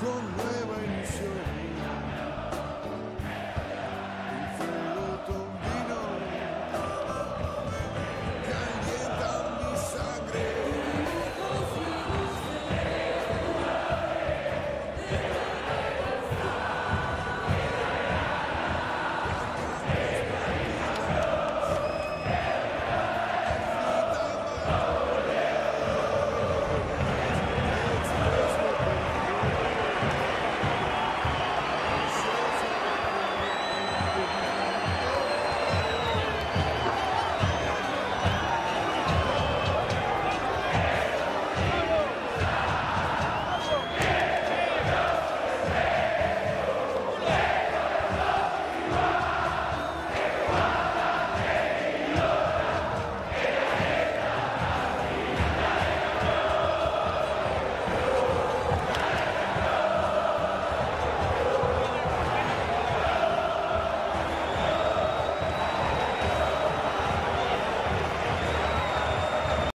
con nueva ilusión.